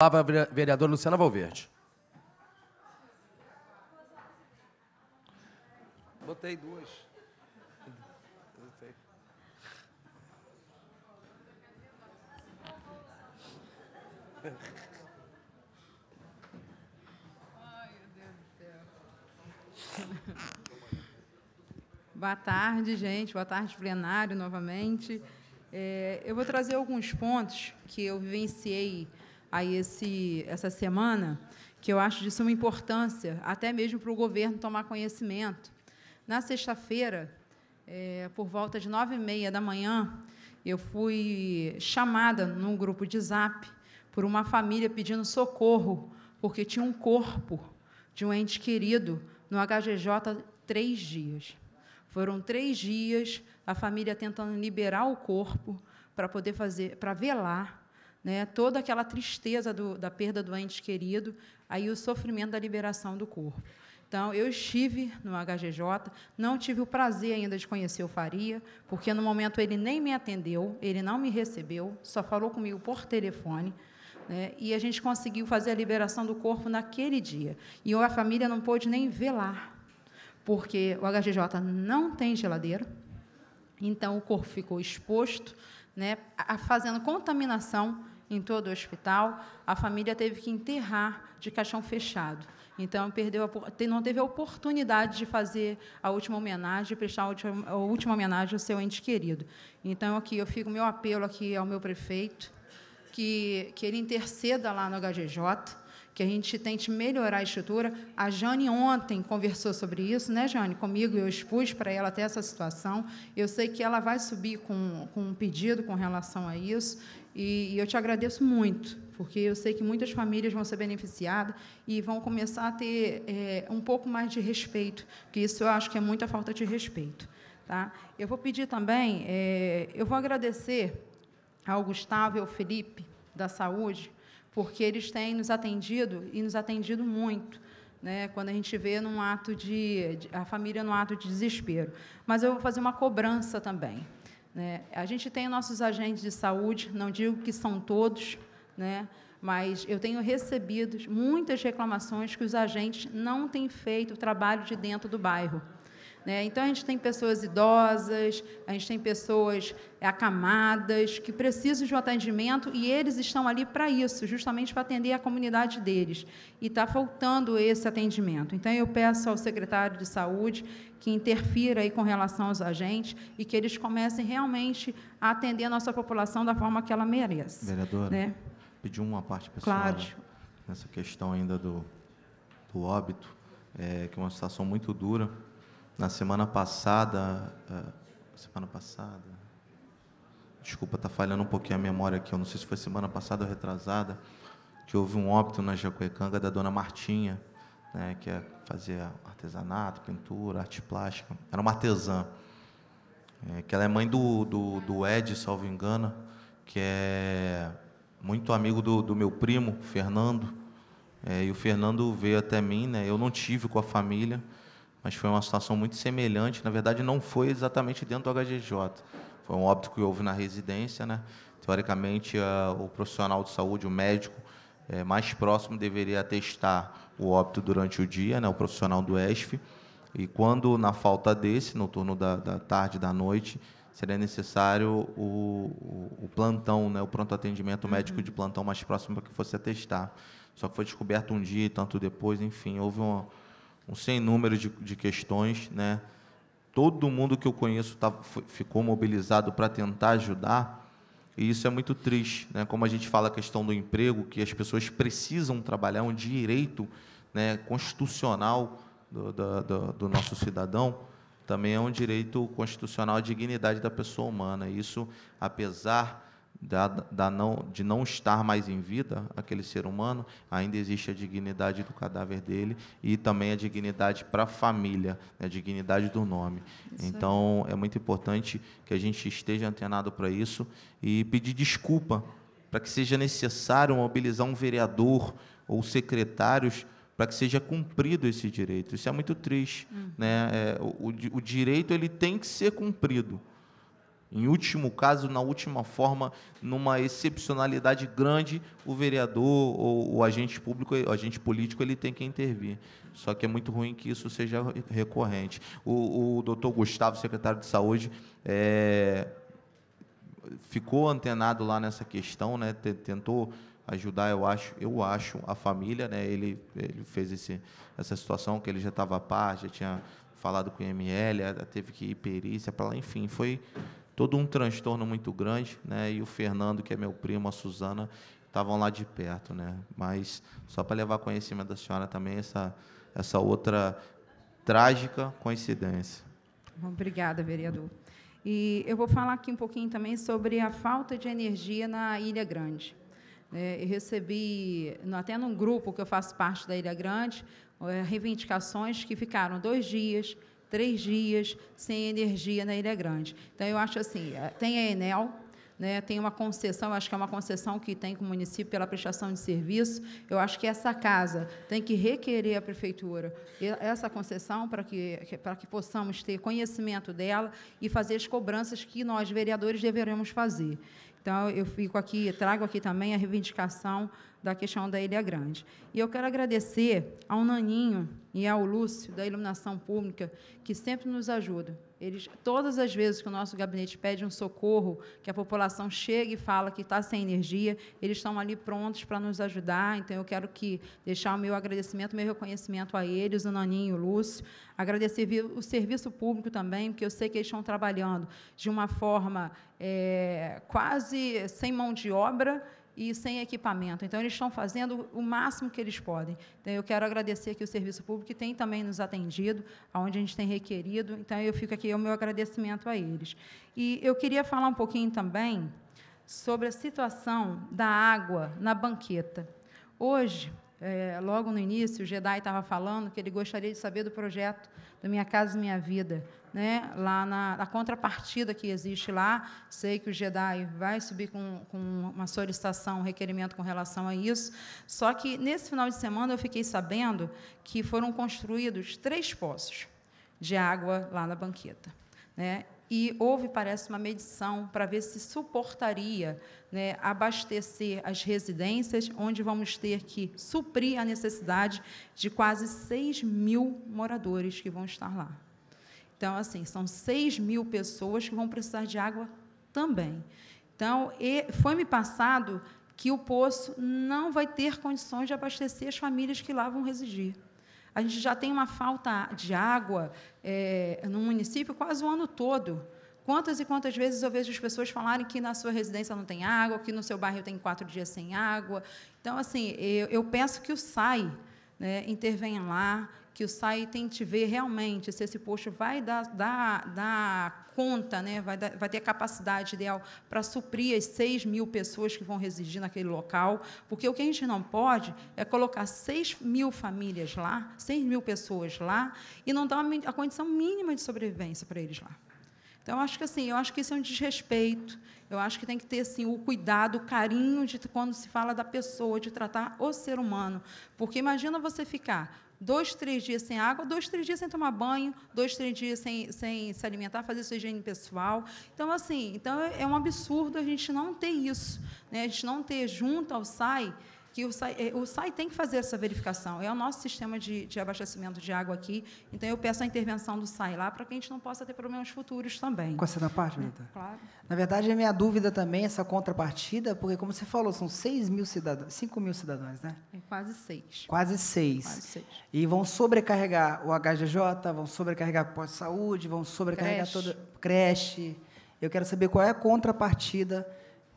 Palavra a vereadora Luciana Valverde. Botei duas. Boa tarde, gente. Boa tarde, plenário, novamente. É, eu vou trazer alguns pontos que eu vivenciei aí esse, essa semana, que eu acho de suma importância, até mesmo para o governo tomar conhecimento. Na sexta-feira, é, por volta de nove e meia da manhã, eu fui chamada num grupo de zap por uma família pedindo socorro, porque tinha um corpo de um ente querido no HGJ três dias. Foram três dias a família tentando liberar o corpo para poder fazer, para velar, né, toda aquela tristeza do, da perda do ente querido, aí o sofrimento da liberação do corpo. Então, eu estive no HGJ, não tive o prazer ainda de conhecer o Faria, porque no momento ele nem me atendeu, ele não me recebeu, só falou comigo por telefone. Né, e a gente conseguiu fazer a liberação do corpo naquele dia. E a família não pôde nem velar porque o HGJ não tem geladeira, então o corpo ficou exposto, né, fazendo contaminação em todo o hospital. A família teve que enterrar de caixão fechado. Então, perdeu a, não teve a oportunidade de fazer a última homenagem, prestar a última homenagem ao seu ente querido. Então, aqui eu fico meu apelo aqui ao meu prefeito, que, que ele interceda lá no HGJ, que a gente tente melhorar a estrutura. A Jane ontem conversou sobre isso, né, Jane? Comigo, eu expus para ela até essa situação. Eu sei que ela vai subir com, com um pedido com relação a isso, e, e eu te agradeço muito, porque eu sei que muitas famílias vão ser beneficiadas e vão começar a ter é, um pouco mais de respeito, que isso eu acho que é muita falta de respeito. Tá? Eu vou pedir também, é, eu vou agradecer ao Gustavo e ao Felipe, da Saúde, porque eles têm nos atendido e nos atendido muito. Né, quando a gente vê num ato de, de, a família num ato de desespero. Mas eu vou fazer uma cobrança também. Né? A gente tem nossos agentes de saúde, não digo que são todos, né, mas eu tenho recebido muitas reclamações que os agentes não têm feito o trabalho de dentro do bairro. Né? Então, a gente tem pessoas idosas, a gente tem pessoas acamadas, que precisam de um atendimento e eles estão ali para isso, justamente para atender a comunidade deles. E está faltando esse atendimento. Então, eu peço ao secretário de Saúde que interfira aí com relação aos agentes e que eles comecem realmente a atender a nossa população da forma que ela merece. Vereadora, né? pediu uma parte pessoal claro. nessa questão ainda do, do óbito, é, que é uma situação muito dura na semana passada, é, semana passada, desculpa, está falhando um pouquinho a memória aqui, eu não sei se foi semana passada ou retrasada, que houve um óbito na Jacuecanga da dona Martinha, né, que é, fazia artesanato, pintura, arte plástica, era uma artesã, é, que ela é mãe do, do, do Ed, salvo engano, que é muito amigo do, do meu primo, Fernando, é, e o Fernando veio até mim, né, eu não tive com a família, mas foi uma situação muito semelhante. Na verdade, não foi exatamente dentro do HGJ. Foi um óbito que houve na residência. Né? Teoricamente, a, o profissional de saúde, o médico, é, mais próximo deveria atestar o óbito durante o dia, né? o profissional do ESF. E quando, na falta desse, no turno da, da tarde da noite, seria necessário o, o, o plantão, né? o pronto atendimento uhum. médico de plantão mais próximo para que fosse atestar. Só que foi descoberto um dia e tanto depois, enfim, houve uma um sem número de, de questões, né? Todo mundo que eu conheço tá, ficou mobilizado para tentar ajudar, e isso é muito triste, né? Como a gente fala a questão do emprego, que as pessoas precisam trabalhar, um direito né, constitucional do, do, do, do nosso cidadão, também é um direito constitucional à dignidade da pessoa humana. Isso, apesar da, da não, de não estar mais em vida, aquele ser humano, ainda existe a dignidade do cadáver dele e também a dignidade para a família, né, a dignidade do nome. Isso então, é. é muito importante que a gente esteja antenado para isso e pedir desculpa para que seja necessário mobilizar um vereador ou secretários para que seja cumprido esse direito. Isso é muito triste. Uhum. Né? É, o, o direito ele tem que ser cumprido Em último caso, na última forma, numa excepcionalidade grande, o vereador ou o agente público, o agente político, ele tem que intervir. Só que é muito ruim que isso seja recorrente. O, o doutor Gustavo, secretário de Saúde, é, ficou antenado lá nessa questão, né? tentou ajudar, eu acho, eu acho a família, né? Ele, ele fez esse, essa situação que ele já estava a par, já tinha falado com o ML, teve que ir perícia para lá, enfim, foi todo um transtorno muito grande, né? E o Fernando, que é meu primo, a Suzana, estavam lá de perto, né? Mas só para levar conhecimento da senhora também essa essa outra trágica coincidência. Obrigada, vereador. E eu vou falar aqui um pouquinho também sobre a falta de energia na Ilha Grande. É, eu recebi, até num grupo que eu faço parte da Ilha Grande, é, reivindicações que ficaram dois dias, três dias sem energia na Ilha Grande. Então, eu acho assim, é, tem a Enel, né, tem uma concessão, acho que é uma concessão que tem com o município pela prestação de serviço. Eu acho que essa casa tem que requerer à prefeitura essa concessão para que, para que possamos ter conhecimento dela e fazer as cobranças que nós, vereadores, deveremos fazer. Então, eu fico aqui, trago aqui também a reivindicação da questão da Ilha Grande. E eu quero agradecer ao Naninho e ao Lúcio, da Iluminação Pública, que sempre nos ajudam. Eles, todas as vezes que o nosso gabinete pede um socorro, que a população chega e fala que está sem energia, eles estão ali prontos para nos ajudar. Então, eu quero que deixar o meu agradecimento, meu reconhecimento a eles, o Naninho o Lúcio. Agradecer o serviço público também, porque eu sei que eles estão trabalhando de uma forma é, quase sem mão de obra e sem equipamento. Então, eles estão fazendo o máximo que eles podem. Então, eu quero agradecer aqui o Serviço Público, que tem também nos atendido, aonde a gente tem requerido. Então, eu fico aqui o meu agradecimento a eles. E eu queria falar um pouquinho também sobre a situação da água na banqueta. Hoje, é, logo no início, o Jedi estava falando que ele gostaria de saber do projeto do Minha Casa Minha Vida, né? lá na, na, contrapartida que existe lá. Sei que o Jedi vai subir com, com uma solicitação, um requerimento com relação a isso. Só que, nesse final de semana, eu fiquei sabendo que foram construídos três poços de água lá na banqueta. Né? e houve, parece, uma medição para ver se suportaria né, abastecer as residências, onde vamos ter que suprir a necessidade de quase 6 mil moradores que vão estar lá. Então, assim, são 6 mil pessoas que vão precisar de água também. Então, foi-me passado que o poço não vai ter condições de abastecer as famílias que lá vão residir. A gente já tem uma falta de água é, no município quase o ano todo. Quantas e quantas vezes eu vejo as pessoas falarem que na sua residência não tem água, que no seu bairro tem quatro dias sem água. Então, assim, eu, eu peço que o SAI né, intervenha lá, que o SAI tente ver realmente se esse posto vai dar, dar, dar conta, né, vai, dar, vai ter a capacidade ideal para suprir as 6 mil pessoas que vão residir naquele local, porque o que a gente não pode é colocar 6 mil famílias lá, 6 mil pessoas lá, e não dar a condição mínima de sobrevivência para eles lá. Então, eu acho que assim, eu acho que isso é um desrespeito. Eu acho que tem que ter assim, o cuidado, o carinho de quando se fala da pessoa, de tratar o ser humano. Porque imagina você ficar dois, três dias sem água, dois, três dias sem tomar banho, dois, três dias sem, sem se alimentar, fazer sua higiene pessoal. Então, assim, então é um absurdo a gente não ter isso, né? a gente não ter junto ao SAI que o SAI, é, o SAI tem que fazer essa verificação. É o nosso sistema de, de, abastecimento de água aqui. Então, eu peço a intervenção do SAI lá para que a gente não possa ter problemas futuros também. Com essa parte, Rita? É, claro. Na verdade, a minha dúvida também, essa contrapartida, porque, como você falou, são 6 mil cidadãos, 5 mil cidadãos, né? É quase 6. Quase 6. Quase 6. E vão sobrecarregar o HGJ, vão sobrecarregar o pós-saúde, vão sobrecarregar creche. toda creche. Eu quero saber qual é a contrapartida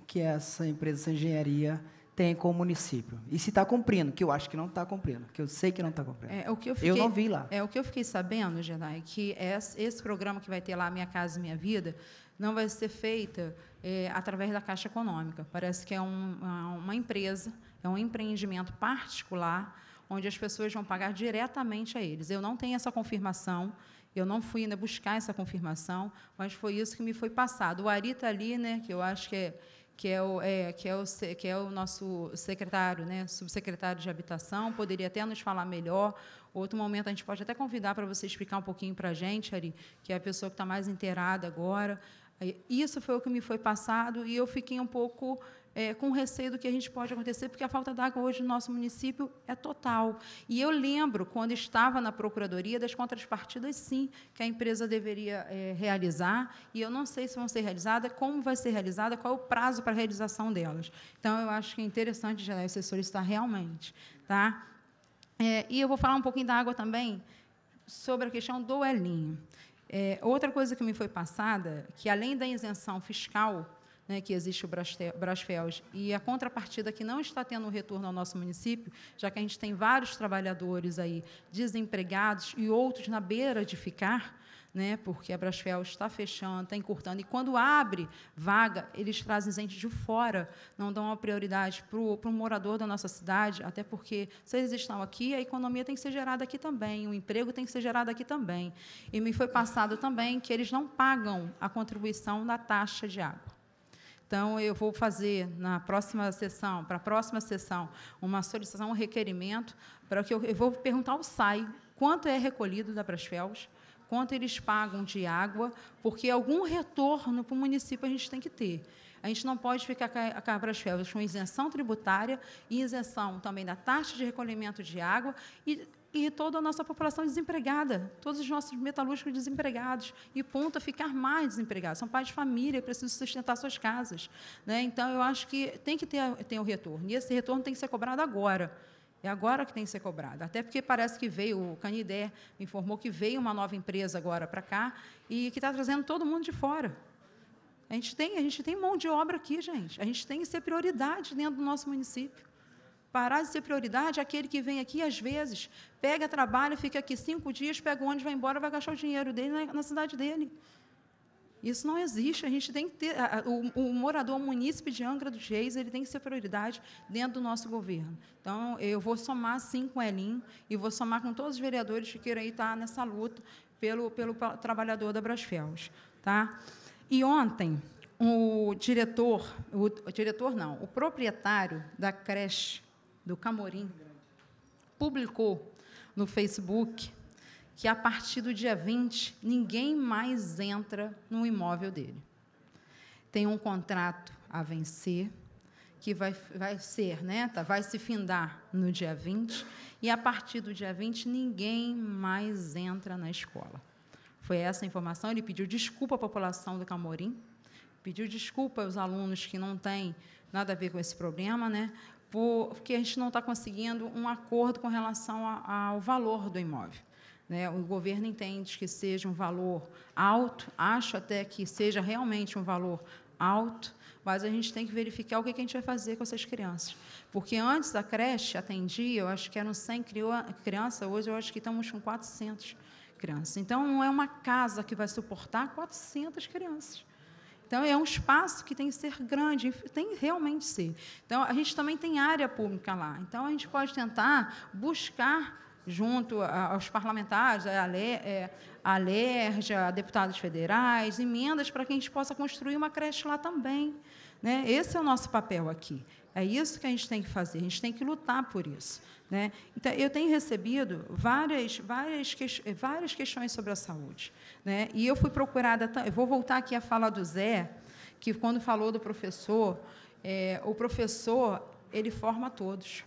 que essa empresa, essa engenharia tem com o município. E se está cumprindo, que eu acho que não está cumprindo, que eu sei que não está cumprindo. É, o que eu, fiquei, eu não vi lá. É o que eu fiquei sabendo, Genai, que esse, programa que vai ter lá, Minha Casa Minha Vida, não vai ser feita é, através da Caixa Econômica. Parece que é um, uma empresa, é um empreendimento particular, onde as pessoas vão pagar diretamente a eles. Eu não tenho essa confirmação, eu não fui ainda buscar essa confirmação, mas foi isso que me foi passado. O Ari está ali, né, que eu acho que é que é o, é, que é o, que é o nosso secretário, né, subsecretário de Habitação, poderia até nos falar melhor. Outro momento, a gente pode até convidar para você explicar um pouquinho para a gente, Ari, que é a pessoa que está mais inteirada agora. Isso foi o que me foi passado e eu fiquei um pouco é, com receio do que a gente pode acontecer, porque a falta d'água hoje no nosso município é total. E eu lembro, quando estava na Procuradoria, das contrapartidas, sim, que a empresa deveria é, realizar, e eu não sei se vão ser realizadas, como vai ser realizada, qual é o prazo para a realização delas. Então, eu acho que é interessante, já você solicitar realmente. Tá? É, e eu vou falar um pouquinho da água também, sobre a questão do Elinho. É, outra coisa que me foi passada, que além da isenção fiscal, né, que existe o Brasfels, e a contrapartida que não está tendo retorno ao nosso município, já que a gente tem vários trabalhadores aí desempregados e outros na beira de ficar, né, porque a Brasfel está fechando, está encurtando, e quando abre vaga, eles trazem gente de fora, não dão a prioridade para o morador da nossa cidade, até porque, se eles estão aqui, a economia tem que ser gerada aqui também, o emprego tem que ser gerado aqui também. E me foi passado também que eles não pagam a contribuição da taxa de água. Então, eu vou fazer na próxima sessão, para a próxima sessão, uma solicitação, um requerimento, para que eu, eu vou perguntar ao SAI quanto é recolhido da Brasfels, quanto eles pagam de água, porque algum retorno para o município a gente tem que ter. A gente não pode ficar com a Brasfels com isenção tributária e isenção também da taxa de recolhimento de água e e toda a nossa população desempregada, todos os nossos metalúrgicos desempregados, e ponto a ficar mais desempregados. São pais de família, precisam sustentar suas casas. Né? Então, eu acho que tem que ter, o retorno, e esse retorno tem que ser cobrado agora. É agora que tem que ser cobrado. Até porque parece que veio, o Canidé informou que veio uma nova empresa agora para cá e que está trazendo todo mundo de fora. A gente, tem, a gente tem mão de obra aqui, gente. A gente tem que ser prioridade dentro do nosso município. Parar de ser prioridade aquele que vem aqui, às vezes, pega, trabalha, fica aqui cinco dias, pega o ônibus, vai embora, vai gastar o dinheiro dele na, na cidade dele. Isso não existe. A gente tem que ter. O, o, morador, munícipe de Angra dos Reis, ele tem que ser prioridade dentro do nosso governo. Então, eu vou somar sim com o Elim e vou somar com todos os vereadores que queiram estar nessa luta pelo, pelo trabalhador da Brasfels. Tá? E ontem, o diretor, o, o diretor não, o proprietário da creche do Camorim, publicou no Facebook que a partir do dia 20 ninguém mais entra no imóvel dele. Tem um contrato a vencer que vai, vai ser, né, tá, vai se findar no dia 20 e a partir do dia 20 ninguém mais entra na escola. Foi essa a informação. Ele pediu desculpa à população do Camorim, pediu desculpa aos alunos que não têm nada a ver com esse problema, né? Porque a gente não está conseguindo um acordo com relação ao valor do imóvel. Né? O governo entende que seja um valor alto, acho até que seja realmente um valor alto, mas a gente tem que verificar o que a gente vai fazer com essas crianças. Porque antes a creche atendia, eu acho que eram 100 crianças, hoje eu acho que estamos com 400 crianças. Então, não é uma casa que vai suportar 400 crianças. Então, é um espaço que tem que ser grande, tem realmente ser. Então, a gente também tem área pública lá. Então, a gente pode tentar buscar, junto aos parlamentares, a, é, a a deputados federais, emendas para que a gente possa construir uma creche lá também. Né? Esse é o nosso papel aqui. É isso que a gente tem que fazer, a gente tem que lutar por isso. Né? Então, eu tenho recebido várias, várias, várias questões sobre a saúde. Né? E eu fui procurada, eu vou voltar aqui à fala do Zé, que quando falou do professor, é, o professor, ele forma todos.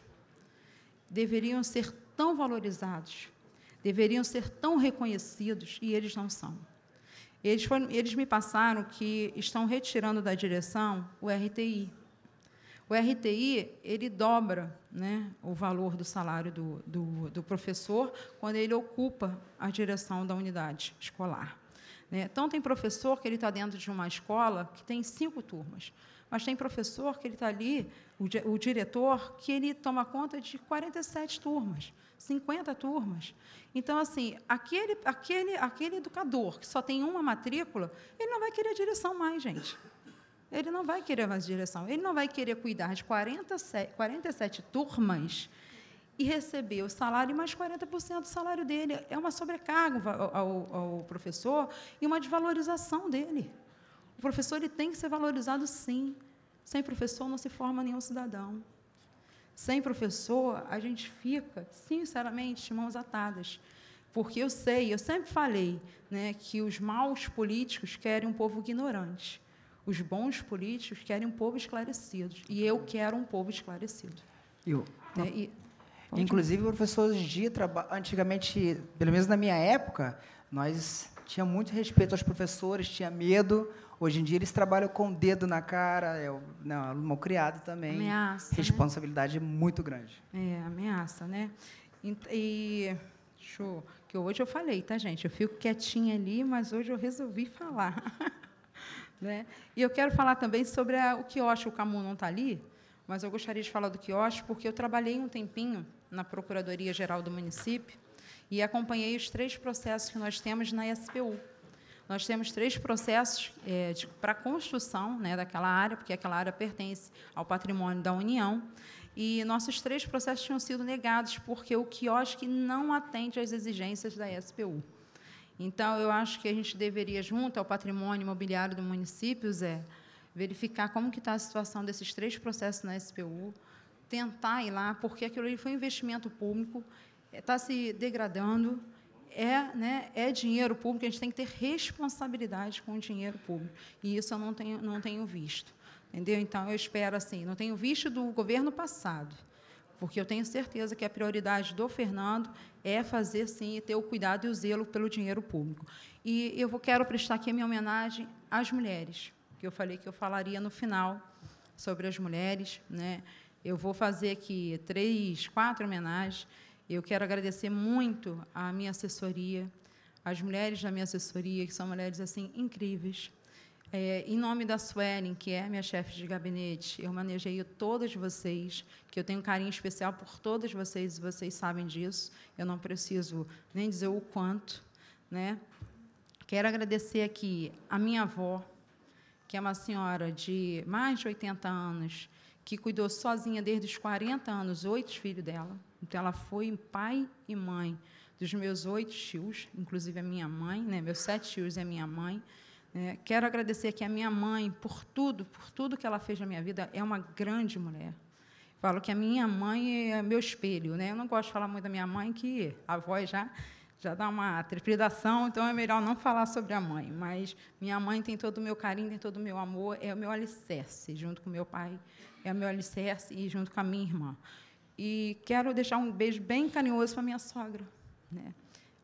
Deveriam ser tão valorizados, deveriam ser tão reconhecidos, e eles não são. Eles, foram, eles me passaram que estão retirando da direção o RTI, o RTI ele dobra né, o valor do salário do, do, do, professor quando ele ocupa a direção da unidade escolar. Né? Então, tem professor que ele está dentro de uma escola que tem cinco turmas, mas tem professor que ele está ali, o, o diretor, que ele toma conta de 47 turmas, 50 turmas. Então, assim, aquele, aquele, aquele educador que só tem uma matrícula, ele não vai querer direção mais, gente. Ele não vai querer mais direção. Ele não vai querer cuidar de 47, 47 turmas e receber o salário mais 40% do salário dele. É uma sobrecarga ao, ao, professor e uma desvalorização dele. O professor ele tem que ser valorizado, sim. Sem professor não se forma nenhum cidadão. Sem professor, a gente fica, sinceramente, de mãos atadas. porque eu sei, eu sempre falei, né, que os maus políticos querem um povo ignorante. Os bons políticos querem um povo esclarecido. E eu quero um povo esclarecido. Eu, né? e, inclusive, o professor Gia, antigamente, pelo menos na minha época, nós tinha muito respeito aos professores, tinha medo. Hoje em dia eles trabalham com o dedo na cara, é, não, mal criado também. Ameaça. Né? Responsabilidade né? muito grande. É, ameaça, né? E, e show. Que hoje eu falei, tá, gente? Eu fico quietinha ali, mas hoje eu resolvi falar. né? E eu quero falar também sobre a, o quiosque. O Camu não está ali, mas eu gostaria de falar do quiosque, porque eu trabalhei um tempinho na Procuradoria-Geral do município e acompanhei os três processos que nós temos na SPU. Nós temos três processos é, para construção né, daquela área, porque aquela área pertence ao patrimônio da União. E nossos três processos tinham sido negados porque o quiosque não atende às exigências da SPU. Então, eu acho que a gente deveria, junto ao patrimônio imobiliário do município, Zé, verificar como que está a situação desses três processos na SPU, tentar ir lá, porque aquilo ali foi um investimento público, está se degradando, é, né, é dinheiro público, a gente tem que ter responsabilidade com o dinheiro público. E isso eu não tenho, não tenho visto. Entendeu? Então, eu espero assim, não tenho visto do governo passado, porque eu tenho certeza que a prioridade do Fernando é fazer, sim, e ter o cuidado e o zelo pelo dinheiro público. E eu quero prestar aqui a minha homenagem às mulheres, que eu falei que eu falaria no final sobre as mulheres. Né? Eu vou fazer aqui três, quatro homenagens. Eu quero agradecer muito à minha assessoria, às mulheres da minha assessoria, que são mulheres assim incríveis. É, em nome da Suelen, que é minha chefe de gabinete, eu manejeio todas vocês, que eu tenho um carinho especial por todas vocês, e vocês sabem disso. Eu não preciso nem dizer o quanto. Né? Quero agradecer aqui a minha avó, que é uma senhora de mais de 80 anos, que cuidou sozinha desde os 40 anos, oito filhos dela. Então, ela foi pai e mãe dos meus oito tios, inclusive a minha mãe, né? meus sete tios e a minha mãe. É, quero agradecer aqui a minha mãe por tudo, por tudo que ela fez na minha vida. É uma grande mulher. Falo que a minha mãe é meu espelho. Né? Eu não gosto de falar muito da minha mãe, que a voz já já dá uma trepidação, então é melhor não falar sobre a mãe. Mas minha mãe tem todo o meu carinho, tem todo o meu amor, é o meu alicerce, junto com meu pai, é o meu alicerce e junto com a minha irmã. E quero deixar um beijo bem carinhoso para minha sogra, né?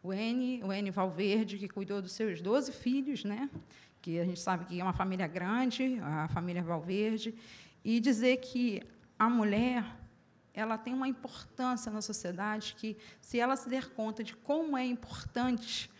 O N, o N Valverde, que cuidou dos seus 12 filhos, né? Que a gente sabe que é uma família grande, a família Valverde, e dizer que a mulher ela tem uma importância na sociedade que, se ela se der conta de como é importante,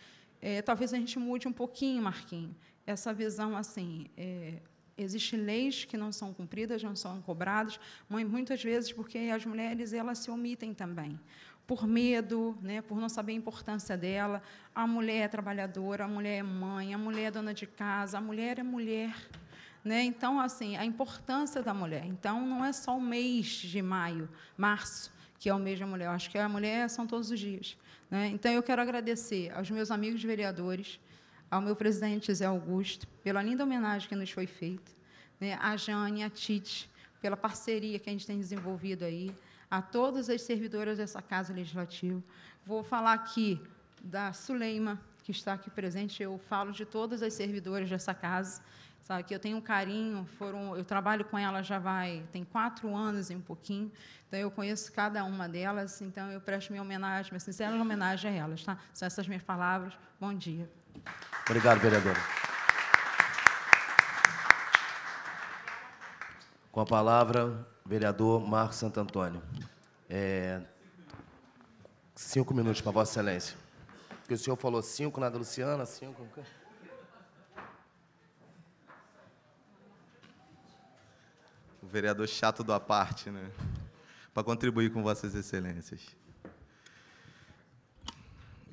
é, talvez a gente mude um pouquinho, Marquinhos, essa visão assim. É, Existem leis que não são cumpridas, não são cobradas, muitas vezes porque as mulheres elas se omitem também, por medo, né, por não saber a importância dela. A mulher é trabalhadora, a mulher é mãe, a mulher é dona de casa, a mulher é mulher. Né? Então, assim, a importância da mulher. Então, não é só o mês de maio, março, que é o mês da mulher. Eu acho que a mulher são todos os dias. Né? Então, eu quero agradecer aos meus amigos vereadores, ao meu presidente Zé Augusto, pela linda homenagem que nos foi feita, né, a Jane, a Tite, pela parceria que a gente tem desenvolvido aí, a todas as servidoras dessa Casa Legislativa. Vou falar aqui da Suleima, que está aqui presente, eu falo de todas as servidoras dessa casa, sabe que eu tenho um carinho, foram, eu trabalho com ela já vai, tem quatro anos e um pouquinho, então eu conheço cada uma delas, então eu presto minha homenagem, minha sincera homenagem a elas, tá? São essas minhas palavras. Bom dia. Obrigado, vereadora. Com a palavra, vereador Marcos Santo Antônio. É, cinco minutos para Vossa Excelência. Porque o senhor falou cinco na da Luciana, cinco. O vereador chato do aparte, né? Para contribuir com Vossas Excelências.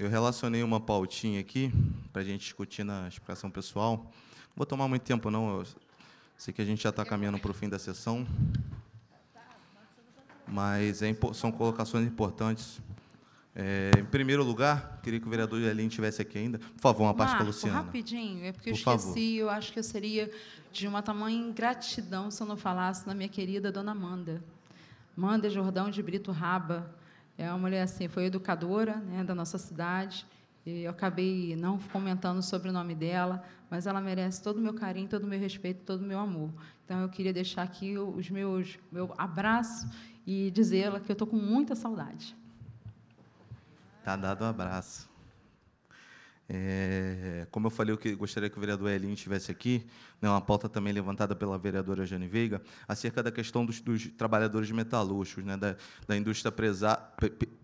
Eu relacionei uma pautinha aqui para a gente discutir na explicação pessoal. Não vou tomar muito tempo, não. Eu sei que a gente já está caminhando para o fim da sessão. Mas é, são colocações importantes. É, em primeiro lugar, queria que o vereador Elinho estivesse aqui ainda. Por favor, uma parte para a Luciana. rapidinho, é porque Por eu esqueci, favor. eu acho que eu seria de uma tamanha ingratidão se eu não falasse da minha querida dona Amanda. Amanda Jordão de Brito Raba, É uma mulher assim, foi educadora né, da nossa cidade. E eu acabei não comentando sobre o nome dela, mas ela merece todo o meu carinho, todo o meu respeito, todo o meu amor. Então eu queria deixar aqui os meus meu abraço e dizê-la que eu estou com muita saudade. Tá dado um abraço. É, como eu falei, eu que gostaria que o vereador Elinho estivesse aqui, né, uma pauta também levantada pela vereadora Jane Veiga, acerca da questão dos, dos trabalhadores metalúrgicos, né, da, da, indústria presa,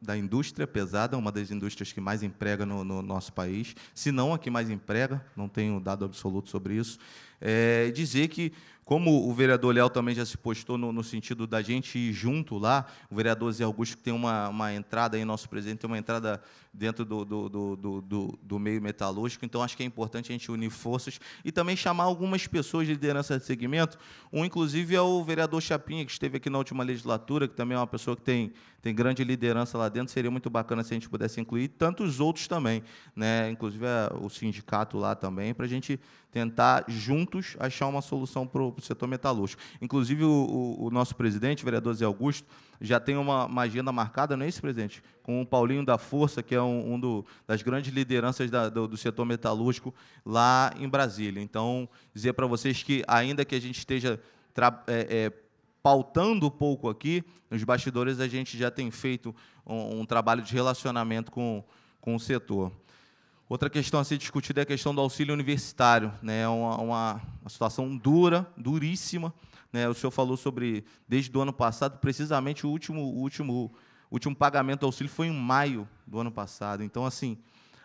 da indústria pesada, uma das indústrias que mais emprega no, no, nosso país, se não a que mais emprega, não tenho dado absoluto sobre isso, é, dizer que como o vereador Léo também já se postou no, no, sentido da gente ir junto lá, o vereador Zé Augusto tem uma, uma entrada aí, nosso presidente tem uma entrada dentro do, do, do, do, do meio metalúrgico, então acho que é importante a gente unir forças e também chamar algumas pessoas de liderança de segmento. Um, inclusive, é o vereador Chapinha, que esteve aqui na última legislatura, que também é uma pessoa que tem, tem grande liderança lá dentro. Seria muito bacana se a gente pudesse incluir tantos outros também, né? inclusive é, o sindicato lá também, para a gente tentar juntos achar uma solução para o setor metalúrgico. Inclusive, o, o, o, nosso presidente, o vereador Zé Augusto, já tem uma, uma, agenda marcada, não é isso, presidente? Com o Paulinho da Força, que é um, um do, das grandes lideranças da, do, do, setor metalúrgico lá em Brasília. Então, dizer para vocês que, ainda que a gente esteja é, é, pautando um pouco aqui, nos bastidores a gente já tem feito um, um trabalho de relacionamento com, com o setor. Outra questão a ser discutida é a questão do auxílio universitário. Né? É uma, uma, uma situação dura, duríssima. Né? O senhor falou sobre, desde o ano passado, precisamente o último, último, último pagamento do auxílio foi em maio do ano passado. Então, assim,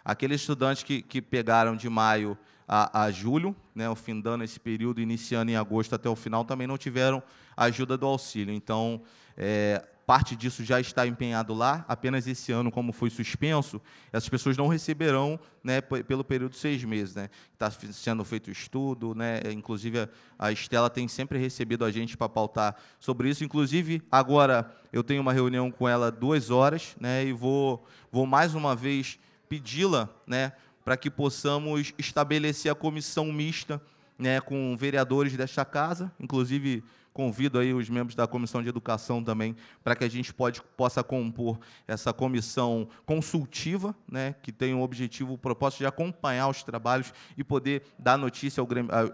aqueles estudantes que, que pegaram de maio a, a julho, né, o fim dando esse período, iniciando em agosto até o final, também não tiveram ajuda do auxílio. Então, é, parte disso já está empenhado lá, apenas esse ano, como foi suspenso, essas pessoas não receberão né, pelo período de seis meses. Né? Está sendo feito estudo, né? inclusive a Estela tem sempre recebido a gente para pautar sobre isso. Inclusive, agora eu tenho uma reunião com ela duas horas né, e vou, vou mais uma vez pedi-la né, para que possamos estabelecer a comissão mista né, com vereadores desta casa, inclusive Convido aí os membros da Comissão de Educação também para que a gente pode, possa compor essa comissão consultiva, né, que tem o objetivo, o propósito de acompanhar os trabalhos e poder dar notícia ao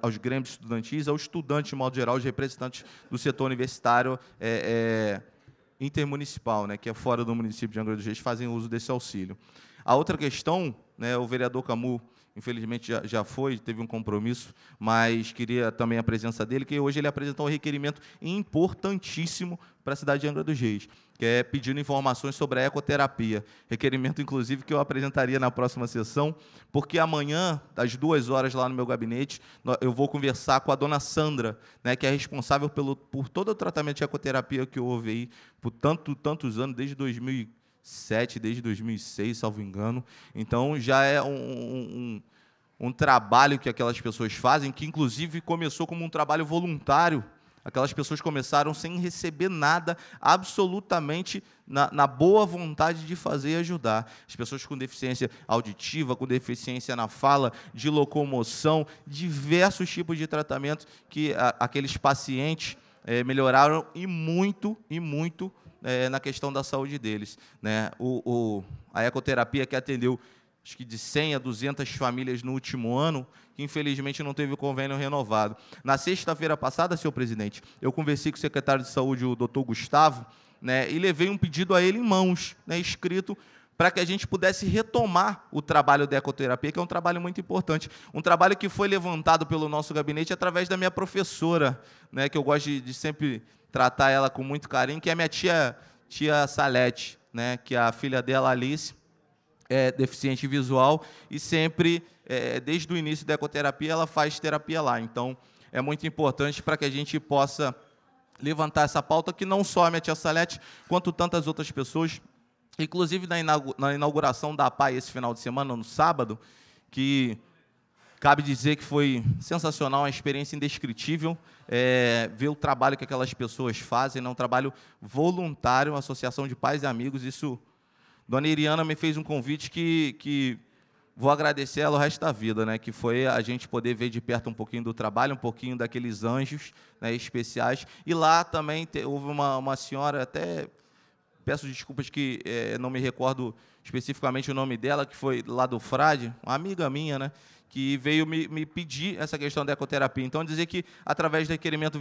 aos grêmios estudantis, aos estudantes, de modo geral, os representantes do setor universitário é, é, intermunicipal, né, que é fora do município de Angra dos Reis, fazem uso desse auxílio. A outra questão, né, o vereador Camus infelizmente já, já foi, teve um compromisso, mas queria também a presença dele, que hoje ele apresentou um requerimento importantíssimo para a cidade de Angra dos Reis, que é pedindo informações sobre a ecoterapia. Requerimento, inclusive, que eu apresentaria na próxima sessão, porque amanhã, às duas horas, lá no meu gabinete, eu vou conversar com a dona Sandra, né, que é responsável pelo, por todo o tratamento de ecoterapia que houve aí por tanto, tantos anos, desde 2000 2007, desde 2006, salvo engano. Então já é um, um, um, trabalho que aquelas pessoas fazem, que inclusive começou como um trabalho voluntário. Aquelas pessoas começaram sem receber nada, absolutamente na, na, boa vontade de fazer e ajudar. As pessoas com deficiência auditiva, com deficiência na fala, de locomoção, diversos tipos de tratamento que a, aqueles pacientes é, melhoraram e muito, e muito é, na questão da saúde deles. Né? O, o, a ecoterapia que atendeu acho que de 100 a 200 famílias no último ano, que infelizmente não teve o convênio renovado. Na sexta-feira passada, senhor presidente, eu conversei com o secretário de saúde, o doutor Gustavo, né, e levei um pedido a ele em mãos, né, escrito, para que a gente pudesse retomar o trabalho da ecoterapia, que é um trabalho muito importante. Um trabalho que foi levantado pelo nosso gabinete através da minha professora, né, que eu gosto de, de sempre tratar ela com muito carinho, que é minha tia, tia Salete, né, que é a filha dela, Alice, é deficiente visual e sempre, é, desde o início da ecoterapia, ela faz terapia lá. Então, é muito importante para que a gente possa levantar essa pauta que não só a minha tia Salete, quanto tantas outras pessoas, inclusive na inauguração da PAI esse final de semana, no sábado, que Cabe dizer que foi sensacional, uma experiência indescritível é, ver o trabalho que aquelas pessoas fazem, né, um trabalho voluntário, uma associação de pais e amigos. Isso, Dona Iriana me fez um convite que, que vou agradecer ela o resto da vida, né, que foi a gente poder ver de perto um pouquinho do trabalho, um pouquinho daqueles anjos né, especiais. E lá também te, houve uma, uma senhora até peço desculpas que é, não me recordo especificamente o nome dela, que foi lá do Frade, uma amiga minha, né? Que veio me, me, pedir essa questão da ecoterapia. Então, dizer que, através do requerimento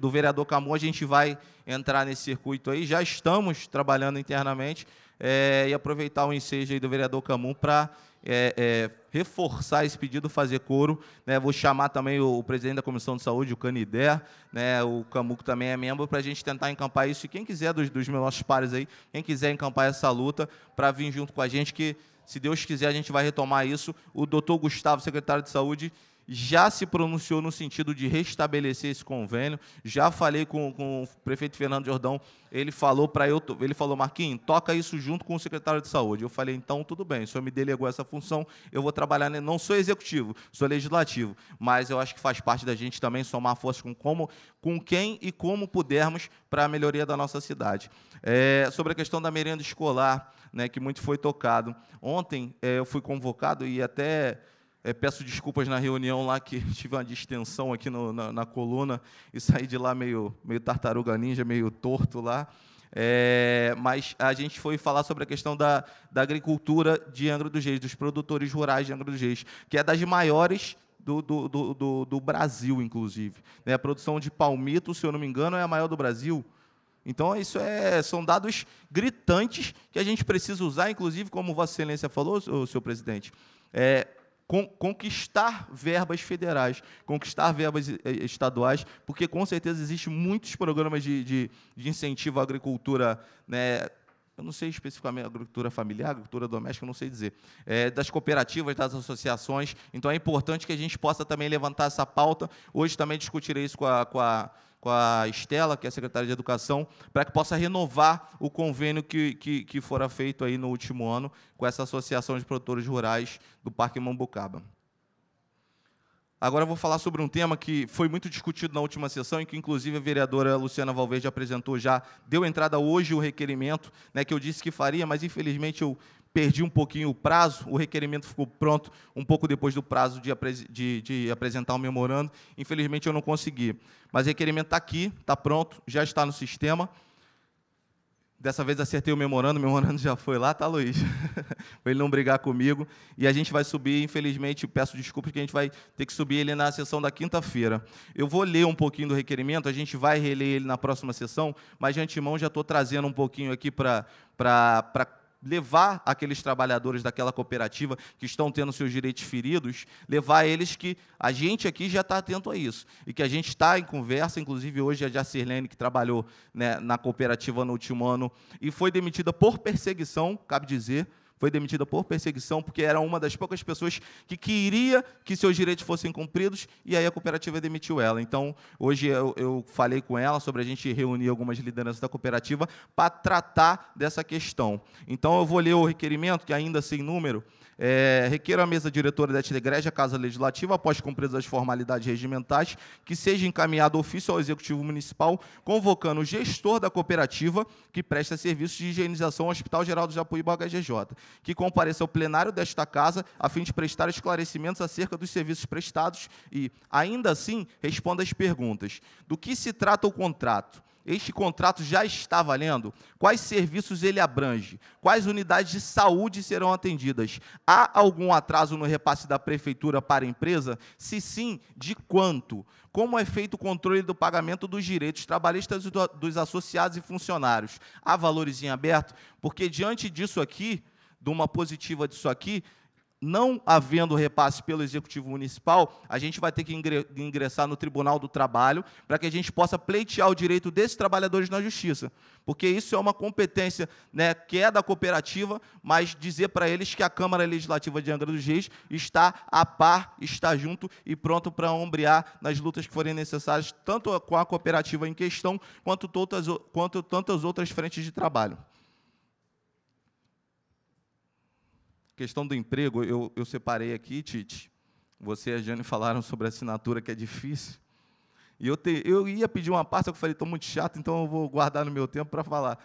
do vereador Camu, a gente vai entrar nesse circuito aí. Já estamos trabalhando internamente é, e aproveitar o ensejo do vereador Camu para é, é, reforçar esse pedido, fazer coro. Né? Vou chamar também o, o, presidente da Comissão de Saúde, o Canider, né? o Camu, que também é membro, para a gente tentar encampar isso. E quem quiser, dos, dos meus nossos pares aí, quem quiser encampar essa luta, para vir junto com a gente, que se Deus quiser, a gente vai retomar isso. O doutor Gustavo, secretário de Saúde, já se pronunciou no sentido de restabelecer esse convênio. Já falei com, com o prefeito Fernando Jordão, ele falou para eu, ele falou, Marquinhos, toca isso junto com o secretário de saúde. Eu falei, então tudo bem, o senhor me delegou essa função, eu vou trabalhar, não sou executivo, sou legislativo, mas eu acho que faz parte da gente também somar forças com como, com quem e como pudermos para a melhoria da nossa cidade. É, sobre a questão da merenda escolar, né, que muito foi tocado. Ontem é, eu fui convocado e até é, peço desculpas na reunião lá que tive uma distensão aqui no, na, na, coluna e saí de lá meio, meio tartaruga ninja, meio torto lá. É, mas a gente foi falar sobre a questão da, da agricultura de Angra dos Reis, dos produtores rurais de Angra dos Reis, que é das maiores do, do, do, do, Brasil, inclusive. Né, a produção de palmito, se eu não me engano, é a maior do Brasil. Então, isso é, são dados gritantes que a gente precisa usar, inclusive, como Vossa Excelência falou, senhor presidente, é, conquistar verbas federais, conquistar verbas eh, estaduais, porque com certeza existem muitos programas de, de, de incentivo à agricultura, né, eu não sei especificamente agricultura familiar, agricultura doméstica, eu não sei dizer, é, das cooperativas, das associações. Então é importante que a gente possa também levantar essa pauta. Hoje também discutirei isso com a, com a com a Estela, que é a secretária de Educação, para que possa renovar o convênio que, que, que fora feito aí no último ano com essa Associação de Produtores Rurais do Parque Mambucaba. Agora eu vou falar sobre um tema que foi muito discutido na última sessão e que, inclusive, a vereadora Luciana Valverde apresentou já, deu entrada hoje o requerimento, né, que eu disse que faria, mas, infelizmente, eu perdi um pouquinho o prazo, o requerimento ficou pronto um pouco depois do prazo de, de, de apresentar o memorando. Infelizmente, eu não consegui. Mas o requerimento está aqui, está pronto, já está no sistema. Dessa vez acertei o memorando, o memorando já foi lá, tá, Luiz? para ele não brigar comigo. E a gente vai subir, infelizmente, peço desculpas, que a gente vai ter que subir ele na sessão da quinta-feira. Eu vou ler um pouquinho do requerimento, a gente vai reler ele na próxima sessão, mas de antemão já estou trazendo um pouquinho aqui para levar aqueles trabalhadores daquela cooperativa que estão tendo seus direitos feridos, levar eles que a gente aqui já está atento a isso. E que a gente está em conversa, inclusive hoje a Jacirlene, que trabalhou né, na cooperativa no último ano e foi demitida por perseguição, cabe dizer, foi demitida por perseguição, porque era uma das poucas pessoas que queria que seus direitos fossem cumpridos, e aí a cooperativa demitiu ela. Então, hoje eu, eu falei com ela sobre a gente reunir algumas lideranças da cooperativa para tratar dessa questão. Então, eu vou ler o requerimento, que ainda sem número, é, requer a mesa diretora desta igreja, Casa Legislativa, após cumpridas as formalidades regimentais, que seja encaminhado ofício ao Executivo Municipal, convocando o gestor da cooperativa que presta serviços de higienização ao Hospital Geral do Japuíba HGJ, que compareça ao plenário desta casa a fim de prestar esclarecimentos acerca dos serviços prestados e, ainda assim, responda às perguntas. Do que se trata o contrato? Este contrato já está valendo? Quais serviços ele abrange? Quais unidades de saúde serão atendidas? Há algum atraso no repasse da prefeitura para a empresa? Se sim, de quanto? Como é feito o controle do pagamento dos direitos trabalhistas dos associados e funcionários? Há valores em aberto? Porque diante disso aqui, de uma positiva disso aqui, não havendo repasse pelo Executivo Municipal, a gente vai ter que ingressar no Tribunal do Trabalho para que a gente possa pleitear o direito desses trabalhadores na Justiça. Porque isso é uma competência né, que é da cooperativa, mas dizer para eles que a Câmara Legislativa de Angra dos Reis está a par, está junto e pronto para ombrear nas lutas que forem necessárias, tanto com a cooperativa em questão, quanto, todas, quanto tantas outras frentes de trabalho. Questão do emprego, eu, eu separei aqui, Tite. Você e a Jane falaram sobre a assinatura, que é difícil. E eu, te, eu ia pedir uma parte, eu falei, estou muito chato, então eu vou guardar no meu tempo para falar.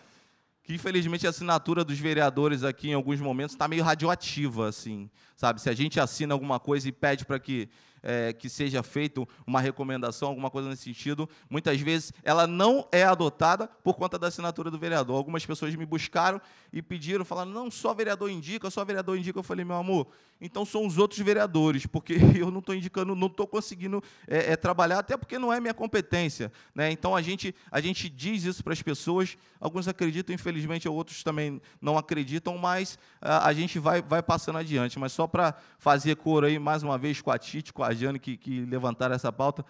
Que, infelizmente, a assinatura dos vereadores aqui, em alguns momentos, está meio radioativa, assim, sabe? Se a gente assina alguma coisa e pede para que é, que seja feito uma recomendação, alguma coisa nesse sentido, muitas vezes ela não é adotada por conta da assinatura do vereador. Algumas pessoas me buscaram e pediram, falaram, não, só vereador indica, só vereador indica. Eu falei, meu amor, então são os outros vereadores, porque eu não estou indicando, não estou conseguindo é, é, trabalhar, até porque não é minha competência. Né? Então a gente, a gente diz isso para as pessoas, alguns acreditam, infelizmente, outros também não acreditam, mas a, a gente vai, vai passando adiante. Mas só para fazer coro aí, mais uma vez, com a Tite, com a Jane, que, que levantaram essa pauta,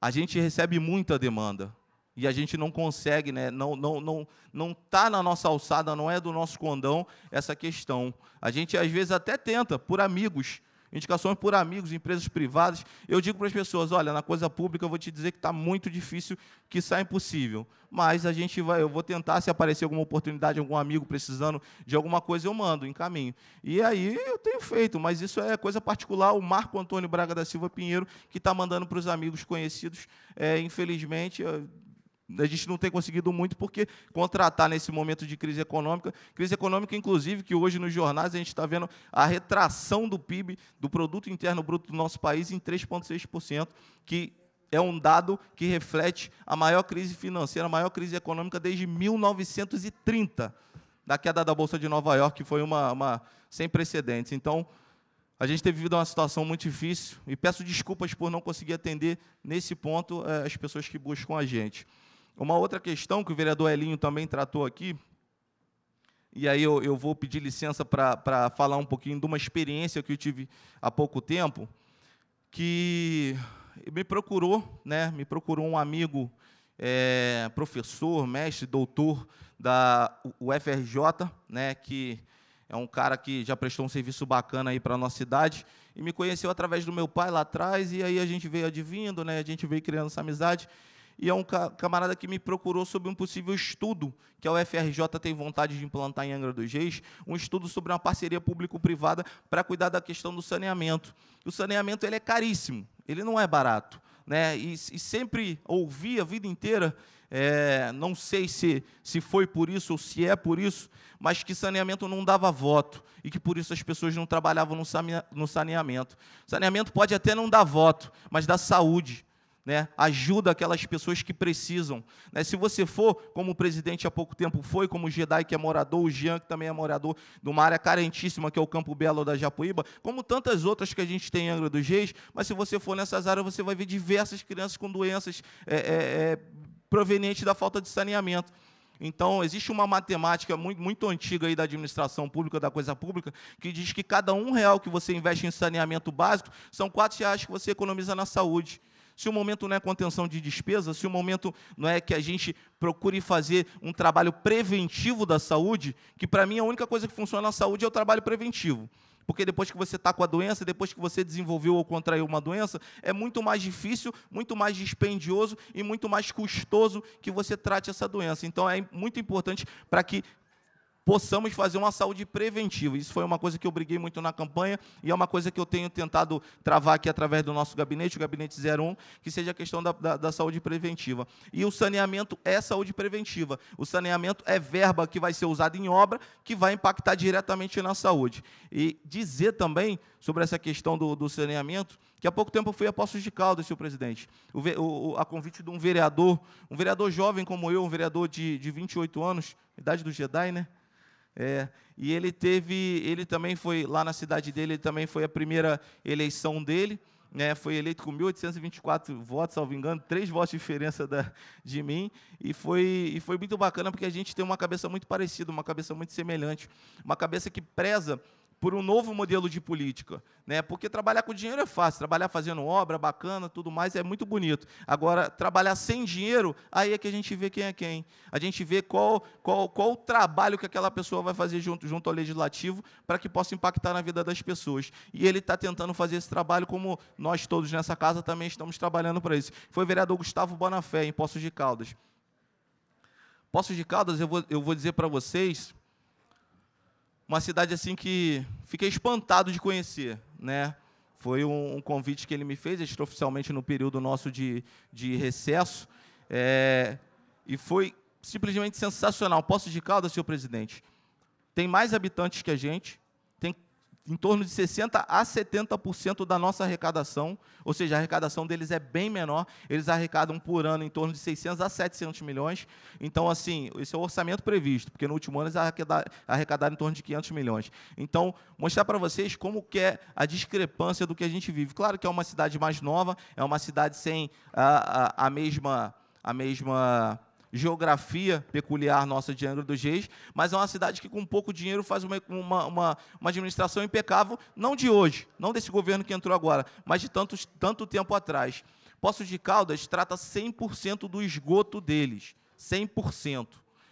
a gente recebe muita demanda e a gente não consegue, né? não não não não está na nossa alçada, não é do nosso condão essa questão. A gente às vezes até tenta por amigos, indicações por amigos, empresas privadas. Eu digo para as pessoas, olha, na coisa pública eu vou te dizer que está muito difícil, que sai impossível. Mas a gente vai, eu vou tentar, se aparecer alguma oportunidade, algum amigo precisando de alguma coisa, eu mando, em caminho. E aí eu tenho feito, mas isso é coisa particular. O Marco Antônio Braga da Silva Pinheiro, que está mandando para os amigos conhecidos, é, infelizmente a gente não tem conseguido muito porque contratar nesse momento de crise econômica, crise econômica inclusive que hoje nos jornais a gente está vendo a retração do PIB, do produto interno bruto do nosso país em 3,6%, que é um dado que reflete a maior crise financeira, a maior crise econômica desde 1930, da queda da bolsa de Nova York, que foi uma, uma sem precedentes. Então, a gente tem vivido uma situação muito difícil e peço desculpas por não conseguir atender nesse ponto eh, as pessoas que buscam a gente. Uma outra questão que o vereador Elinho também tratou aqui, e aí eu, eu vou pedir licença para falar um pouquinho de uma experiência que eu tive há pouco tempo, que me procurou, né, me procurou um amigo, é, professor, mestre, doutor da UFRJ, né, que é um cara que já prestou um serviço bacana aí para a nossa cidade, e me conheceu através do meu pai lá atrás, e aí a gente veio advindo, né, a gente veio criando essa amizade, e é um camarada que me procurou sobre um possível estudo que a UFRJ tem vontade de implantar em Angra dos Reis, um estudo sobre uma parceria público-privada para cuidar da questão do saneamento. O saneamento ele é caríssimo, ele não é barato. Né? E, e sempre ouvi a vida inteira, é, não sei se, se foi por isso ou se é por isso, mas que saneamento não dava voto e que por isso as pessoas não trabalhavam no saneamento. Saneamento pode até não dar voto, mas dá saúde né, ajuda aquelas pessoas que precisam. Né? Se você for, como o presidente há pouco tempo foi, como o Jedi, que é morador, o Jean, que também é morador de uma área carentíssima, que é o Campo Belo da Japuíba, como tantas outras que a gente tem em Angra dos Reis, mas se você for nessas áreas, você vai ver diversas crianças com doenças é, é, é, provenientes da falta de saneamento. Então, existe uma matemática muito, muito antiga aí da administração pública, da coisa pública, que diz que cada um real que você investe em saneamento básico são quatro reais que você economiza na saúde se o momento não é contenção de despesa, se o momento não é que a gente procure fazer um trabalho preventivo da saúde, que para mim a única coisa que funciona na saúde é o trabalho preventivo. Porque depois que você está com a doença, depois que você desenvolveu ou contraiu uma doença, é muito mais difícil, muito mais dispendioso e muito mais custoso que você trate essa doença. Então é muito importante para que possamos fazer uma saúde preventiva. Isso foi uma coisa que eu briguei muito na campanha e é uma coisa que eu tenho tentado travar aqui através do nosso gabinete, o gabinete 01, que seja a questão da, da, da saúde preventiva. E o saneamento é saúde preventiva. O saneamento é verba que vai ser usada em obra, que vai impactar diretamente na saúde. E dizer também sobre essa questão do, do saneamento, que há pouco tempo eu fui a Poços de Caldas, senhor presidente, o, o, a convite de um vereador, um vereador jovem como eu, um vereador de, de 28 anos, idade do Jedi, né? É, e ele teve, ele também foi lá na cidade dele, ele também foi a primeira eleição dele, né, foi eleito com 1.824 votos, salvo engano, três votos de diferença da, de mim, e foi, e foi muito bacana porque a gente tem uma cabeça muito parecida, uma cabeça muito semelhante, uma cabeça que preza por um novo modelo de política, né? Porque trabalhar com dinheiro é fácil, trabalhar fazendo obra bacana, tudo mais é muito bonito. Agora, trabalhar sem dinheiro, aí é que a gente vê quem é quem. A gente vê qual qual, qual o trabalho que aquela pessoa vai fazer junto, junto ao legislativo para que possa impactar na vida das pessoas. E ele está tentando fazer esse trabalho como nós todos nessa casa também estamos trabalhando para isso. Foi o vereador Gustavo Bonafé em Poços de Caldas. Poços de Caldas, eu vou, eu vou dizer para vocês uma cidade assim que fiquei espantado de conhecer, né? Foi um, um convite que ele me fez, extraoficialmente no período nosso de, de recesso, é, e foi simplesmente sensacional. Posso de Caldas, senhor presidente, tem mais habitantes que a gente, em torno de 60% a 70% da nossa arrecadação, ou seja, a arrecadação deles é bem menor, eles arrecadam por ano em torno de 600 a 700 milhões, então, assim, esse é o orçamento previsto, porque no último ano eles arrecadaram, em torno de 500 milhões. Então, mostrar para vocês como que é a discrepância do que a gente vive. Claro que é uma cidade mais nova, é uma cidade sem a, a, a mesma... A mesma geografia peculiar nossa de Angra dos Reis, mas é uma cidade que com pouco dinheiro faz uma, uma, uma, uma administração impecável, não de hoje, não desse governo que entrou agora, mas de tantos, tanto tempo atrás. Poços de Caldas trata 100% do esgoto deles, 100%.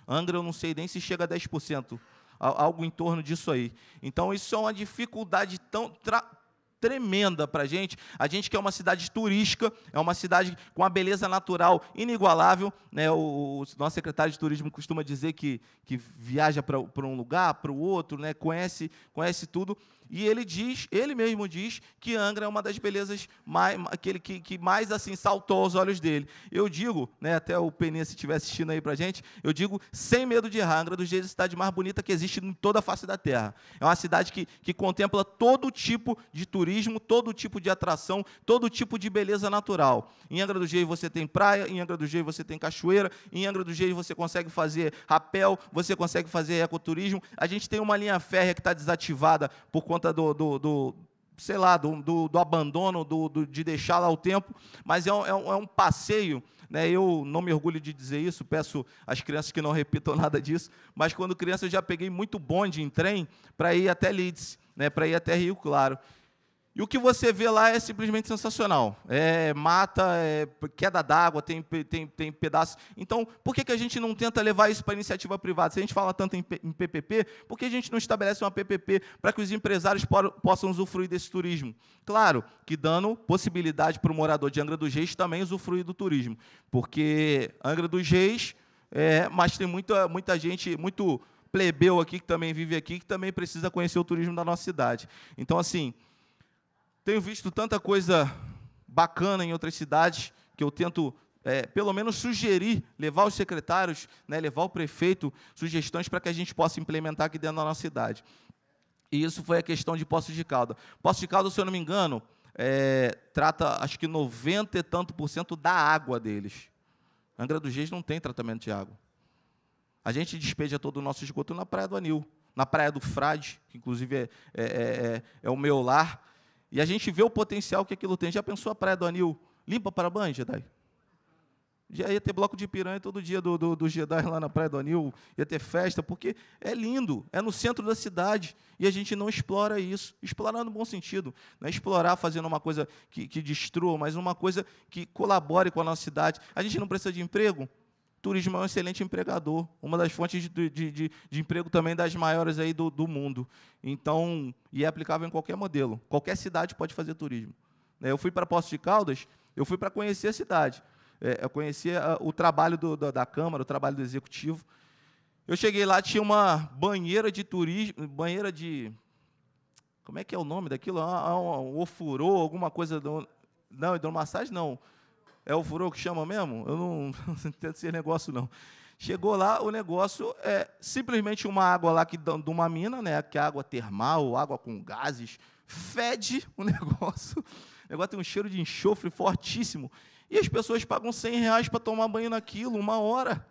Angra eu não sei nem se chega a 10%, algo em torno disso aí. Então, isso é uma dificuldade tão, tremenda para a gente. A gente que é uma cidade turística, é uma cidade com uma beleza natural inigualável. Né? O, o nosso secretário de turismo costuma dizer que, que viaja para um lugar, para o outro, né? conhece, conhece tudo. E ele diz, ele mesmo diz, que Angra é uma das belezas mais, aquele que, que mais assim saltou aos olhos dele. Eu digo, né, até o Peninha se estiver assistindo aí para gente, eu digo sem medo de errar, Angra dos Reis é a cidade mais bonita que existe em toda a face da terra. É uma cidade que, que contempla todo tipo de turismo, todo tipo de atração, todo tipo de beleza natural. Em Angra dos Reis você tem praia, em Angra dos Reis você tem cachoeira, em Angra dos Reis você consegue fazer rapel, você consegue fazer ecoturismo. A gente tem uma linha férrea que está desativada por conta conta do, do, do sei lá, do, do, do abandono, do, do, de deixar lá o tempo, mas é um, é um, é um passeio. Né? Eu não me orgulho de dizer isso, peço às crianças que não repitam nada disso, mas quando criança eu já peguei muito bonde em trem para ir até Leeds, né? para ir até Rio Claro. E o que você vê lá é simplesmente sensacional. É mata, é queda d'água, tem, tem, tem pedaços. Então, por que, que a gente não tenta levar isso para iniciativa privada? Se a gente fala tanto em, em PPP, por que a gente não estabelece uma PPP para que os empresários possam usufruir desse turismo? Claro, que dando possibilidade para o morador de Angra dos Reis também usufruir do turismo. Porque Angra dos Reis, é, mas tem muita, muita gente, muito plebeu aqui que também vive aqui, que também precisa conhecer o turismo da nossa cidade. Então, assim, tenho visto tanta coisa bacana em outras cidades que eu tento, é, pelo menos, sugerir, levar os secretários, né, levar o prefeito sugestões para que a gente possa implementar aqui dentro da nossa cidade. E isso foi a questão de Poços de Calda. Poços de Calda, se eu não me engano, é, trata acho que 90 e tanto por cento da água deles. Angra dos Reis não tem tratamento de água. A gente despeja todo o nosso esgoto na Praia do Anil, na Praia do Frade, que inclusive é, é, é, é o meu lar. E a gente vê o potencial que aquilo tem. Já pensou a Praia do Anil limpa para banho, Jedi? Já ia ter bloco de piranha todo dia do, do, do Jedi lá na Praia do Anil, ia ter festa, porque é lindo, é no centro da cidade, e a gente não explora isso. Explorar no bom sentido, não é explorar fazendo uma coisa que, que destrua, mas uma coisa que colabore com a nossa cidade. A gente não precisa de emprego? Turismo é um excelente empregador, uma das fontes de, de, de, de emprego também das maiores aí do, do, mundo. Então, e é aplicável em qualquer modelo. Qualquer cidade pode fazer turismo. Né, eu fui para Poços de Caldas, eu fui para conhecer a cidade. É, eu conheci o trabalho do, da, da Câmara, o trabalho do Executivo. Eu cheguei lá, tinha uma banheira de turismo, banheira de... Como é que é o nome daquilo? Ah, um, um ofurô, alguma coisa... Do, não, hidromassagem não. É o furor que chama mesmo? Eu não, não entendo esse negócio, não. Chegou lá, o negócio é simplesmente uma água lá que, de uma mina, né, que é água termal, água com gases, fede o negócio. O negócio tem um cheiro de enxofre fortíssimo. E as pessoas pagam 100 reais para tomar banho naquilo, uma hora.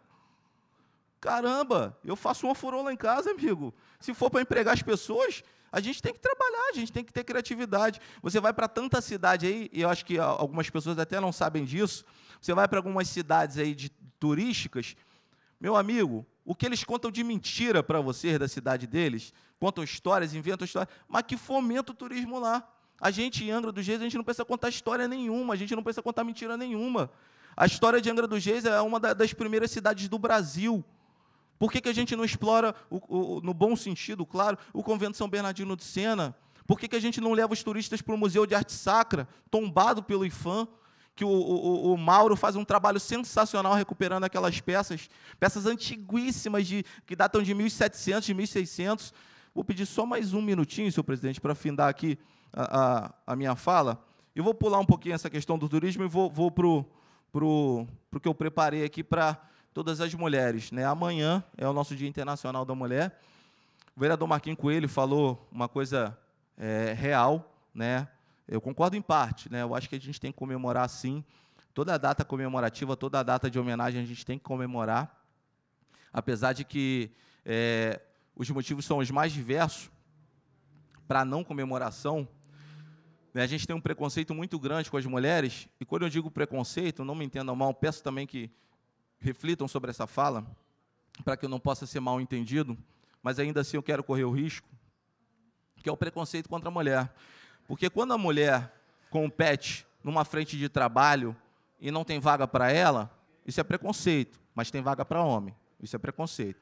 Caramba, eu faço um furor lá em casa, amigo. Se for para empregar as pessoas, a gente tem que trabalhar, a gente tem que ter criatividade. Você vai para tanta cidade aí, e eu acho que algumas pessoas até não sabem disso. Você vai para algumas cidades aí de, turísticas, meu amigo, o que eles contam de mentira para você da cidade deles, contam histórias, inventam histórias, mas que fomenta o turismo lá. A gente em Angra dos Reis, a gente não precisa contar história nenhuma, a gente não precisa contar mentira nenhuma. A história de Angra dos Reis é uma das primeiras cidades do Brasil por que, que a gente não explora, o, o, no bom sentido, claro, o convento São Bernardino de Sena? Por que, que a gente não leva os turistas para o Museu de Arte Sacra, tombado pelo IFAM? Que o, o, o, Mauro faz um trabalho sensacional recuperando aquelas peças, peças antiguíssimas, de, que datam de 1700, de 1600. Vou pedir só mais um minutinho, senhor presidente, para findar aqui a, a, a, minha fala. Eu vou pular um pouquinho essa questão do turismo e vou, vou para o que eu preparei aqui para todas as mulheres. Né? Amanhã é o nosso Dia Internacional da Mulher. O vereador Marquinhos Coelho falou uma coisa é, real, né? Eu concordo em parte, né? Eu acho que a gente tem que comemorar sim. Toda data comemorativa, toda data de homenagem a gente tem que comemorar. Apesar de que é, os motivos são os mais diversos para a não comemoração, né? a gente tem um preconceito muito grande com as mulheres, e quando eu digo preconceito, não me entendam mal, peço também que reflitam sobre essa fala, para que eu não possa ser mal entendido, mas ainda assim eu quero correr o risco, que é o preconceito contra a mulher. Porque quando a mulher compete numa frente de trabalho e não tem vaga para ela, isso é preconceito, mas tem vaga para homem. Isso é preconceito.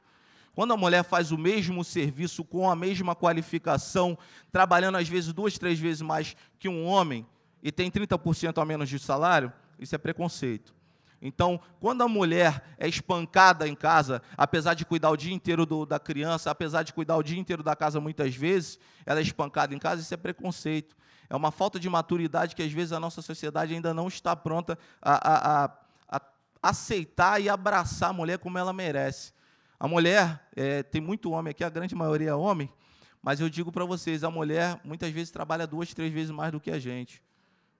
Quando a mulher faz o mesmo serviço com a mesma qualificação, trabalhando às vezes duas, três vezes mais que um homem e tem 30% a menos de salário, isso é preconceito. Então, quando a mulher é espancada em casa, apesar de cuidar o dia inteiro do, da criança, apesar de cuidar o dia inteiro da casa muitas vezes, ela é espancada em casa, isso é preconceito. É uma falta de maturidade que às vezes a nossa sociedade ainda não está pronta a, a, a, a aceitar e abraçar a mulher como ela merece. A mulher, é, tem muito homem aqui, a grande maioria é homem, mas eu digo para vocês, a mulher muitas vezes trabalha duas, três vezes mais do que a gente,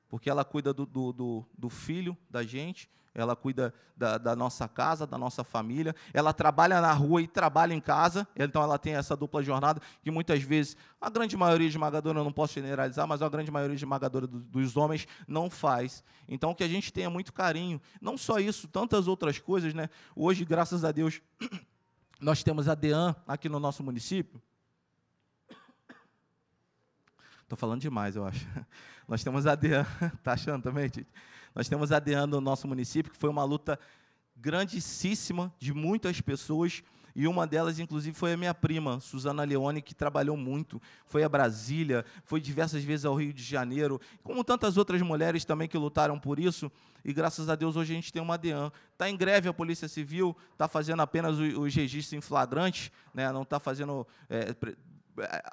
porque ela cuida do, do, do, do filho da gente, ela cuida da, da, nossa casa, da nossa família, ela trabalha na rua e trabalha em casa, então ela tem essa dupla jornada que muitas vezes, a grande maioria esmagadora, eu não posso generalizar, mas a grande maioria esmagadora do, dos homens não faz. Então que a gente tenha muito carinho, não só isso, tantas outras coisas, né? Hoje, graças a Deus, nós temos a DEAN aqui no nosso município. Estou falando demais, eu acho. Nós temos a DEAN, tá achando também, Tite? Nós temos a DEAN no nosso município, que foi uma luta grandíssima de muitas pessoas, e uma delas, inclusive, foi a minha prima, Suzana Leone, que trabalhou muito, foi a Brasília, foi diversas vezes ao Rio de Janeiro, como tantas outras mulheres também que lutaram por isso, e graças a Deus hoje a gente tem uma DEAN. Está em greve a Polícia Civil, está fazendo apenas os registros em flagrante, né, não está fazendo é,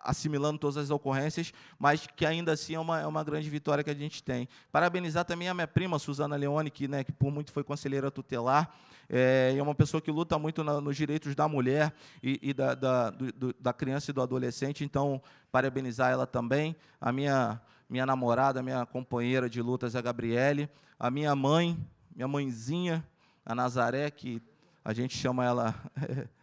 assimilando todas as ocorrências, mas que ainda assim é uma, é uma grande vitória que a gente tem. Parabenizar também a minha prima, Suzana Leone, que, né, que por muito foi conselheira tutelar, é, é uma pessoa que luta muito na, nos direitos da mulher e, e da, da, do, da criança e do adolescente, então, parabenizar ela também. A minha, minha namorada, minha companheira de lutas, a Gabriele, a minha mãe, minha mãezinha, a Nazaré, que a gente chama ela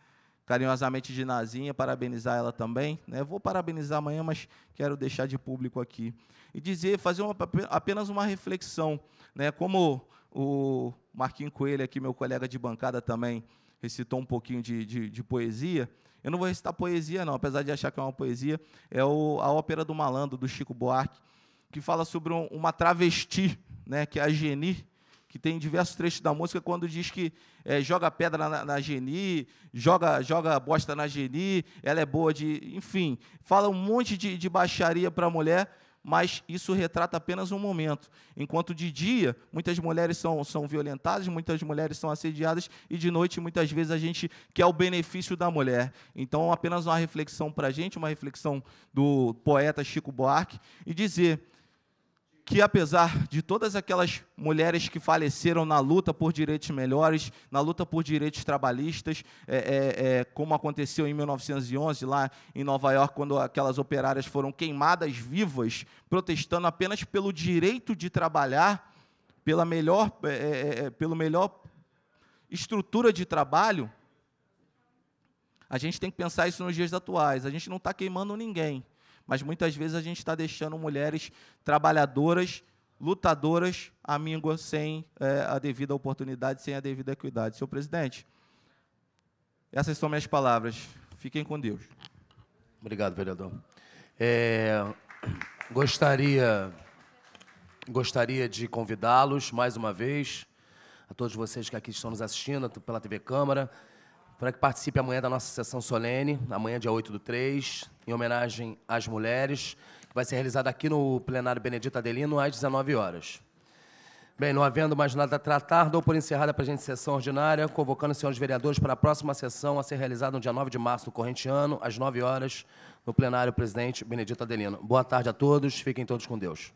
carinhosamente de Nazinha, parabenizar ela também. Né? Vou parabenizar amanhã, mas quero deixar de público aqui. E dizer, fazer uma, apenas uma reflexão. Né? Como o Marquinho Coelho, aqui, meu colega de bancada, também recitou um pouquinho de, de, de poesia. Eu não vou recitar poesia, não, apesar de achar que é uma poesia. É o, a ópera do malandro, do Chico Buarque, que fala sobre um, uma travesti, né, que é a Geni, que tem diversos trechos da música, quando diz que é, joga pedra na, na Geni, joga, joga bosta na Geni, ela é boa de. Enfim, fala um monte de, de baixaria para a mulher, mas isso retrata apenas um momento. Enquanto de dia, muitas mulheres são, são violentadas, muitas mulheres são assediadas, e de noite, muitas vezes, a gente quer o benefício da mulher. Então, apenas uma reflexão para a gente, uma reflexão do poeta Chico Buarque, e dizer que apesar de todas aquelas mulheres que faleceram na luta por direitos melhores, na luta por direitos trabalhistas, é, é, é, como aconteceu em 1911 lá em Nova York, quando aquelas operárias foram queimadas vivas, protestando apenas pelo direito de trabalhar, pela melhor, é, é, é, pelo melhor estrutura de trabalho, a gente tem que pensar isso nos dias atuais. A gente não está queimando ninguém mas muitas vezes a gente está deixando mulheres trabalhadoras, lutadoras, à míngua, sem é, a devida oportunidade, sem a devida equidade. Senhor presidente, essas são minhas palavras. Fiquem com Deus. Obrigado, vereador. É, gostaria, gostaria de convidá-los mais uma vez, a todos vocês que aqui estão nos assistindo pela TV Câmara, para que participe amanhã da nossa sessão solene, amanhã, dia 8 do 3, em homenagem às mulheres, que vai ser realizada aqui no plenário Benedito Adelino, às 19 horas. Bem, não havendo mais nada a tratar, dou por encerrada a presente sessão ordinária, convocando os senhores vereadores para a próxima sessão a ser realizada no dia 9 de março do corrente ano, às 9 horas, no plenário presidente Benedito Adelino. Boa tarde a todos, fiquem todos com Deus.